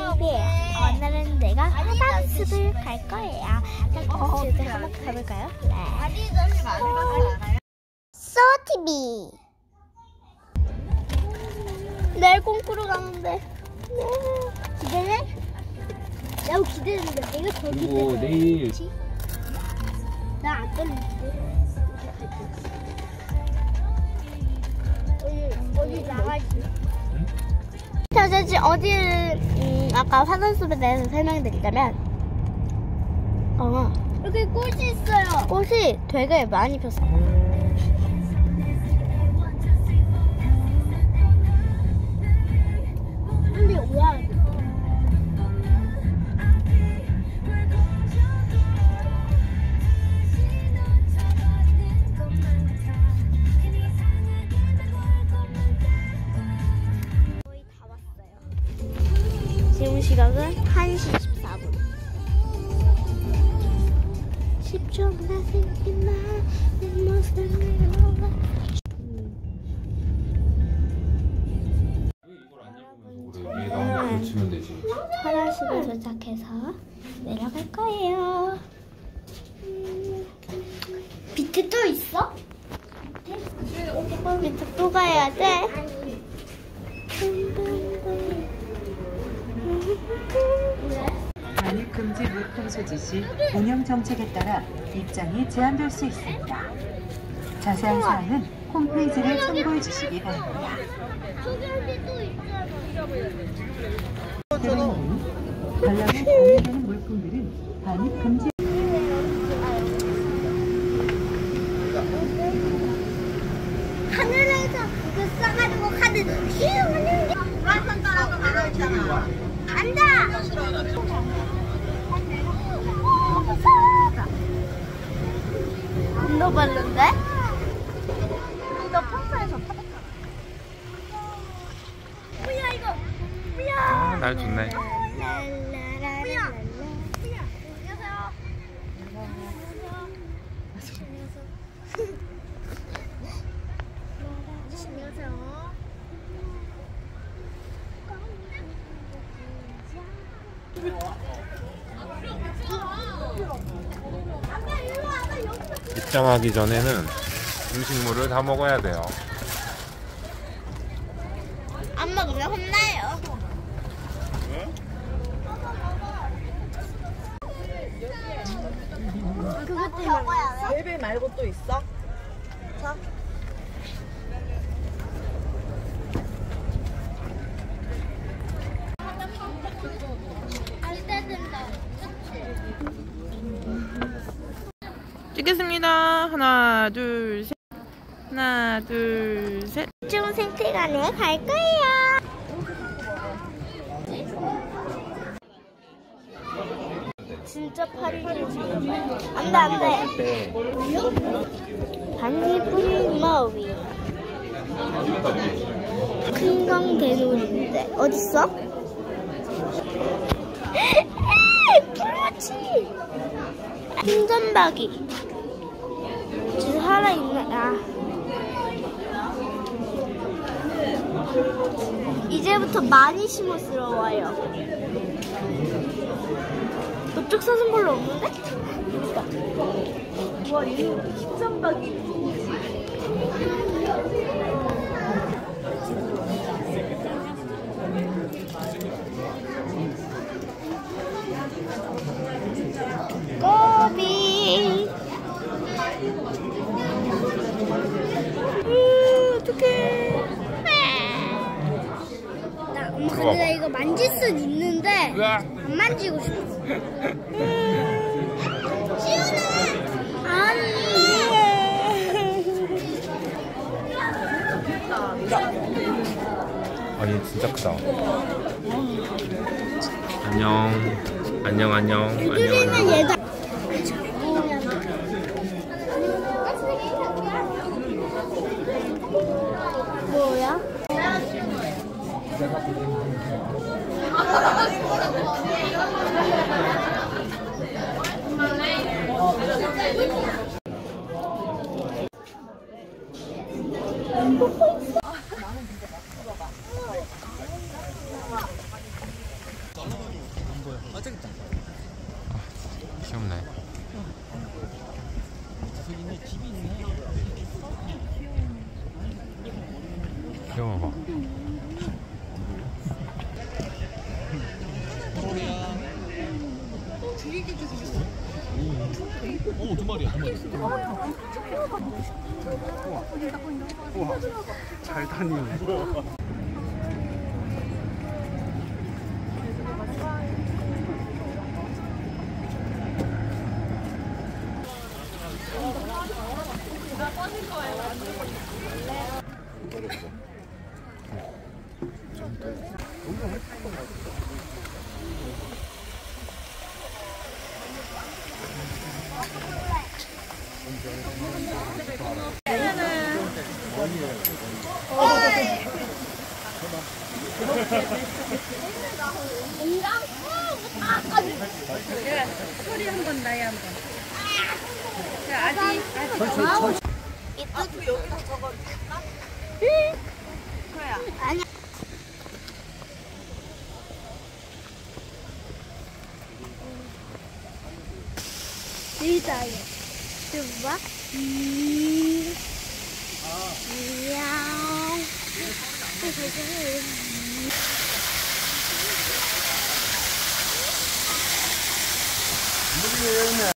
TV예요. 오늘은 내가 화장실을 갈 거예요. 화장실을 한번 가볼까요? 네. 소 TV. 내일 콩쿠르 가는데. 네. 기대해? 나도 기대했는데 내가 더 기대해. 내일 나안 떨리는데. 어디 어디 나가지? 자, 자, 지금 어디를 음, 아까 화산숲에 대해서 설명드리자면 어 여기 꽃이 있어요. 꽃이 되게 많이 폈어요. 근데 와 지금 시각은 1시 14분. 10초나 생긴다. 내 모습을 붙이면 되지. 화장실에 도착해서 내려갈 거예요. 음, 밑에 또 있어? 밑에 또 가야 돼? 반입 금지 물품 소지 시 운영 정책에 따라 입장이 제한될 수 있습니다. 자세한 사항은 홈페이지를 참고해 주시기 바랍니다. 관람에 관련되는 물품들은 반입 금지 하늘에서 그거 싸가지고 카드 휘 하는 게 불안선 따라서 가라 했잖아 앉아 너 별론데? 너 평소에서 타봤잖아 뭐야 이거 뭐야 아, 날 좋네. 입장하기 전에는 음식물을 다 먹어야 돼요. 안 먹으면 혼나요. 그것 때문에 베이비 말고 또 있어? 떼든다. 찍겠습니다. 하나, 둘, 셋. 하나, 둘, 셋. 좀 생태관에 갈 거예요. 진짜 파리지 지금. 안돼 안돼. 반딧불 머위. 큰강 대놀인데 어딨어? 그렇지. 흰점박이. 진짜 살아있네. 아. 이제부터 많이 심어스러워요. 이쪽 사진 별로 없는데? 와, 얘는 십삼박이. 꼬비. 으, 어떡해. 나, 엄마, 근데 나 이거 만질 순 있는데, 안 만지고 싶어. 아니. 아, 얘 진짜 크다. 안녕. 안녕, 안녕. 안녕, 안녕. 아, 귀엽네. 귀여워 봐. 오, 두 마리야, 두 마리. 잘 다니네. 소리 한 번 나야 한 번. 자, 아직 아직 앞으로 여기다 저거 아니야. 리자요. 좀 봐. 음. 이야.